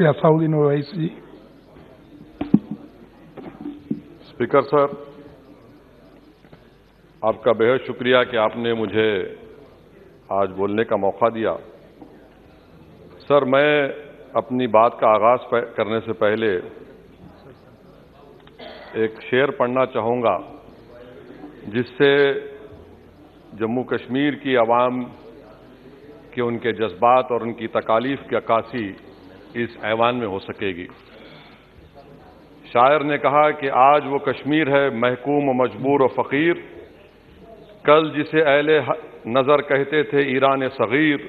Dr. Asaudin Owaisi. Speaker sir आपका बेहद शुक्रिया कि आपने मुझे आज बोलने का मौका दिया सर, मैं अपनी बात का आगाज़ करने से पहले एक शेर पढ़ना चाहूँगा, जिससे जम्मू कश्मीर की आवाम के उनके जज्बात और उनकी तकालीफ की अक्कासी इस ऐवान में हो सकेगी। शायर ने कहा कि आज वो कश्मीर है, महकूम व मजबूर व फ़कीर। कल जिसे अहले नज़र कहते थे ईरान सग़ीर।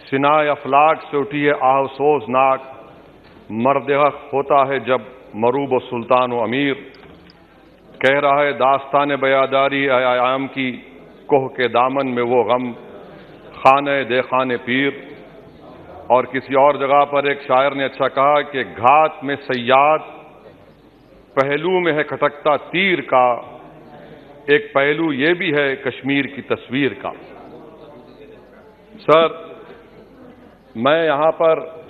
सिनाए अफलाक से उठी है आह सोजनाक मर्द हक होता है जब मरूब व सुल्तान व अमीर। कह रहा है दास्तान बयादारी आयाम की कोह के दामन में वो गम। खाने दे खाने पीर। और किसी और जगह पर एक शायर ने अच्छा कहा कि घात में सयाद पहलू में है खटकता तीर का। एक पहलू ये भी है कश्मीर की तस्वीर का। सर, मैं यहाँ पर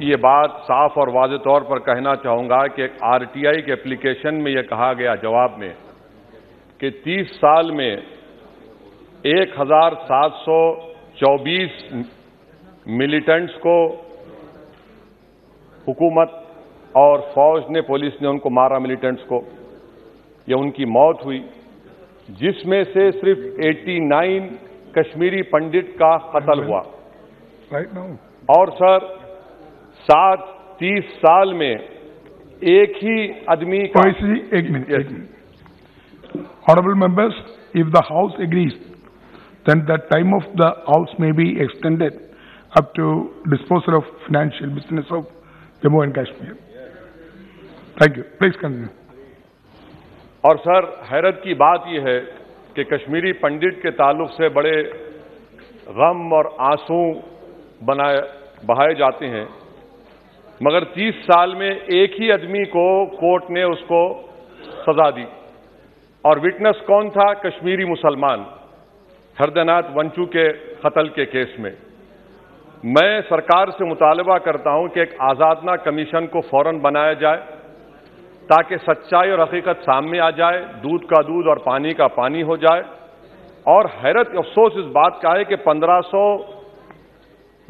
ये बात साफ़ और वाज तौर पर कहना चाहूँगा कि आरटीआई के एप्लीकेशन में यह कहा गया जवाब में कि 30 साल में 1724 मिलिटेंट्स को हुकूमत और फौज ने पुलिस ने उनको मारा मिलिटेंट्स को। या उनकी मौत हुई जिसमें से सिर्फ़ 89 कश्मीरी पंडित का कत्ल हुआ। और सर सात तीस साल में एक ही आदमी का एक minute yes. honorable members if the house agrees then the time of the house up to disposal of financial business of Jammu and Kashmir. Thank you. Please continue. और सर, हैरत की बात यह है कि कश्मीरी पंडित के ताल्लुक से बड़े गम और आँसू बनाए, बहाए जाते हैं मगर 30 साल में एक ही आदमी को कोर्ट ने उसको सजा दी और विटनेस कौन था कश्मीरी मुसलमान, हरदनाथ वंचू के कत्ल के केस में मैं सरकार से मुतालबा करता हूँ कि एक आजादना कमीशन को फ़ौरन बनाया जाए, ताकि सच्चाई और हकीकत सामने आ जाए, दूध का दूध और पानी का पानी हो जाए। और हैरत अफसोस इस बात का है कि 1500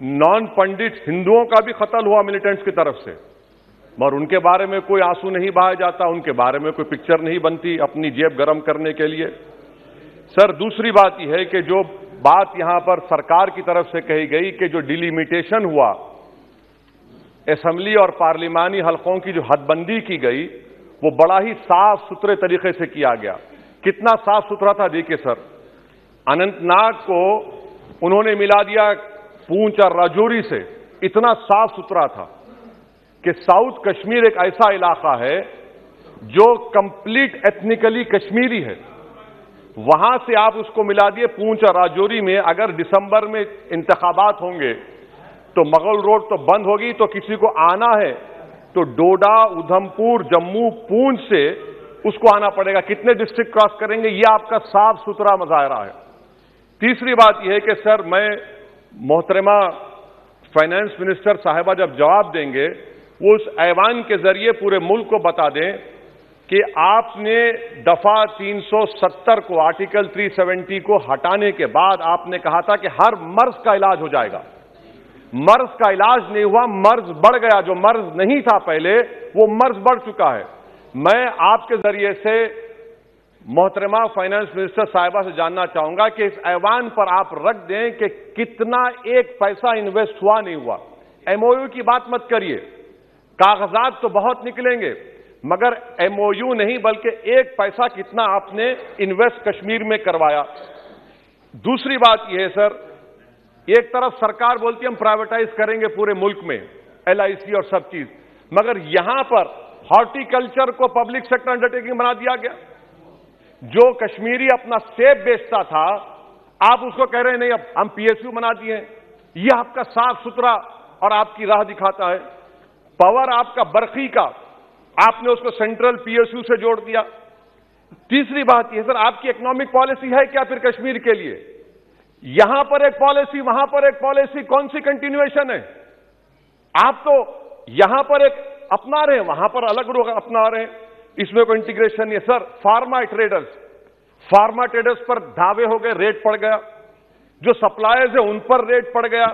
नॉन पंडित हिंदुओं का भी कत्ल हुआ मिलिटेंट्स की तरफ़ से। मगर उनके बारे में कोई आँसू नहीं बहाया जाता, उनके बारे में कोई पिक्चर नहीं बनती अपनी जेब गर्म करने के लिए। सर, दूसरी बात यह है कि जो बात यहाँ पर सरकार की तरफ़ से कही गई कि जो डिलिमिटेशन हुआ, असेंबली और पार्लिमानी हलकों की जो हदबंदी की गई, वो बड़ा ही साफ़ सुथरे तरीके से किया गया। कितना साफ़ सुथरा था, देखिए सर। अनंतनाग को उन्होंने मिला दिया पूंछ और राजौरी से। इतना साफ़ सुथरा था कि साउथ कश्मीर एक ऐसा इलाका है जो कंप्लीट एथनिकली कश्मीरी है। वहाँ से आप उसको मिला दिए पूंछ और राजौरी में। अगर दिसंबर में इंतखाबात होंगे तो मगल रोड तो बंद होगी तो किसी को आना है। तो डोडा, उधमपुर, जम्मू, पूंछ से उसको आना पड़ेगा। कितने डिस्ट्रिक्ट क्रॉस करेंगे, ये आपका साफ़ सुथरा मजाहरा है। तीसरी बात यह है कि, सर, मैं मोहतरमा फाइनेंस मिनिस्टर साहिबा जब जवाब देंगे, वो उस ऐवान के ज़रिए पूरे मुल्क को बता दें कि आपने दफ़ा 370 को आर्टिकल 370 को हटाने के बाद आपने कहा था कि हर मर्ज का इलाज हो जाएगा। मर्ज का इलाज नहीं हुआ, मर्ज बढ़ गया। जो मर्ज नहीं था पहले, वो मर्ज बढ़ चुका है। मैं आपके ज़रिए से मोहतरमा फाइनेंस मिनिस्टर साहिबा से जानना चाहूँगा कि इस ऐवान पर आप रख दें कि कितना एक पैसा इन्वेस्ट हुआ नहीं हुआ। एमओयू की बात मत करिए। कागजात तो बहुत निकलेंगे। मगर एमओयू नहीं, बल्कि एक पैसा कितना आपने इन्वेस्ट कश्मीर में करवाया। दूसरी बात यह है, सर, एक तरफ़ सरकार बोलती है, हम प्राइवेटाइज करेंगे पूरे मुल्क में एलआईसी और सब चीज़। मगर यहाँ पर हॉर्टिकल्चर को पब्लिक सेक्टर अंडरटेकिंग बना दिया गया। जो कश्मीरी अपना सेब बेचता था, आप उसको कह रहे हैं, नहीं, अब हम पीएसयू बना दिए यह आपका साफ़ सुथरा और आपकी राह दिखाता है। पावर आपका बरखी का आपने उसको सेंट्रल पीएसयू से जोड़ दिया। तीसरी बात यह सर, आपकी इकोनॉमिक पॉलिसी है क्या फिर कश्मीर के लिए? यहाँ पर एक पॉलिसी वहाँ पर एक पॉलिसी कौन सी कंटिन्यूएशन है? आप तो यहाँ पर एक अपना रहे हैं, वहाँ पर अलग लोग अपना रहे हैं। इसमें कोई इंटीग्रेशन नहीं है। Sir pharma traders pharma traders पर धावे हो गए रेट पड़ गया। जो सप्लायर्स है, उन पर रेट पड़ गया।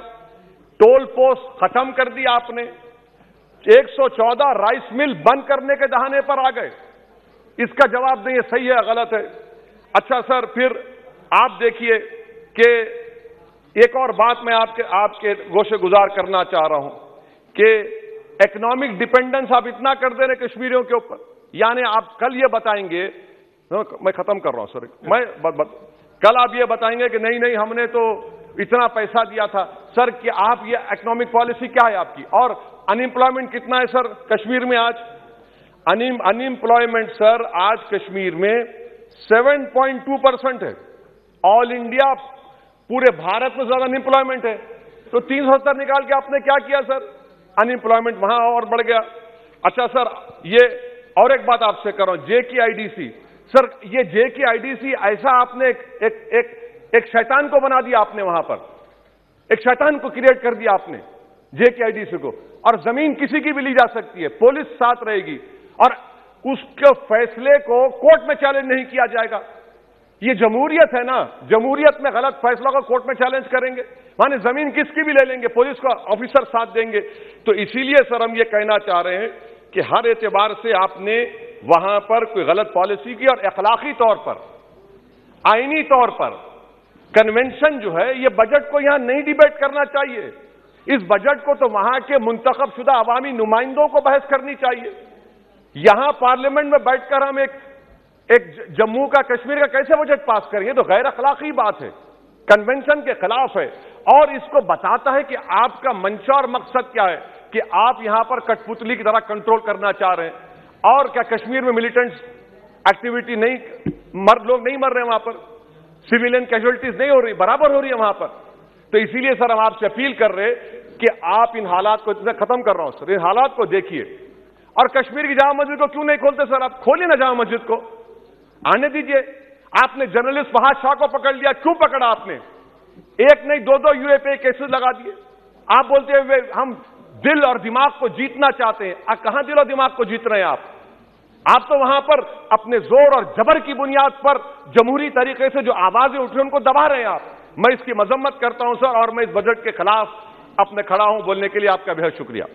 टोल पोस्ट खत्म कर दिया आपने। 114 राइस मिल बंद करने के दहाने पर आ गए। इसका जवाब नहीं है सही है गलत है? अच्छा सर फिर आप देखिए कि एक और बात मैं आपके आपके गोशे गुजार करना चाह रहा हूँ कि इकोनॉमिक डिपेंडेंस आप इतना कर दे रहे कश्मीरियों के ऊपर। यानी आप कल ये बताएँगे मैं खत्म कर रहा हूँ सर मैं ब, ब, कल आप ये बताएँगे कि नहीं नहीं हमने तो इतना पैसा दिया था। सर कि आप ये इकोनॉमिक पॉलिसी क्या है आपकी? और अनएम्प्लॉयमेंट कितना है सर कश्मीर में आज? अनएम्प्लॉयमेंट सर आज कश्मीर में 7.2 परसेंट है। ऑल इंडिया पूरे भारत में ज़्यादा अनएम्प्लॉयमेंट है। तो तीन सौ सत्तर निकाल के आपने क्या किया सर? अनएम्प्लॉयमेंट वहाँ और बढ़ गया। अच्छा सर ये और एक बात आपसे कर जे की आईडीसी सर ये जे की आईडीसी ऐसा आपने एक एक एक, एक शैतान को बना दिया आपने वहाँ पर। एक शैतान को क्रिएट कर दिया आपने जे के आईडीसी को। और ज़मीन किसी की भी ली जा सकती है पुलिस साथ रहेगी। और उसके फैसले को कोर्ट में चैलेंज नहीं किया जाएगा। ये जमहूरियत है ना? जमहूरियत में गलत फैसलों को कोर्ट में चैलेंज करेंगे। माने ज़मीन किसकी भी ले लेंगे पुलिस का ऑफिसर साथ देंगे। तो इसीलिए सर हम ये कहना चाह रहे हैं कि हर एतबार से आपने वहाँ पर कोई गलत पॉलिसी की और अखलाकी तौर पर, आईनी तौर पर कन्वेंशन जो है, ये बजट को यहाँ नहीं डिबेट करना चाहिए। इस बजट को तो वहाँ के मुंतखब शुदा अवामी नुमाइंदों को बहस करनी चाहिए। यहाँ पार्लियामेंट में बैठकर हम एक एक जम्मू का, कश्मीर का कैसे बजट पास करेंगे तो गैर अखलाकी बात है। कन्वेंशन के खिलाफ है। और इसको बताता है कि आपका मंशा और मकसद क्या है? कि आप यहाँ पर कठपुतली की तरह कंट्रोल करना चाह रहे हैं। और क्या कश्मीर में मिलिटेंट एक्टिविटी नहीं, मर, लोग नहीं मर रहे वहाँ पर? सिविलियन कैजुअलिटीज नहीं हो रही, बराबर हो रही है वहाँ पर। तो इसीलिए सर हम आपसे अपील कर रहे कि आप इन हालात को खत्म कर रहा हूँ, सर। इन हालात को देखिए। और कश्मीर की जामा मस्जिद को क्यों नहीं खोलते, सर? आप खोलिए ना जामा मस्जिद को। आने दीजिए। आपने जर्नलिस्ट फहाद शाह को पकड़ लिया, क्यों पकड़ा आपने? एक नहीं दो दो यूएपीए केसेस लगा दिए। आप बोलते हुए हम दिल और दिमाग को जीतना चाहते हैं। आप कहाँ दिल और दिमाग को जीत रहे हैं आप? आप तो वहाँ पर अपने ज़ोर और जबर की बुनियाद पर जमहूरी तरीके से जो आवाज़ें उठी उनको दबा रहे हैं आप। मैं इसकी मजम्मत करता हूँ, सर, और मैं इस बजट के खिलाफ अपने खड़ा हूँ बोलने के लिए आपका बेहद शुक्रिया।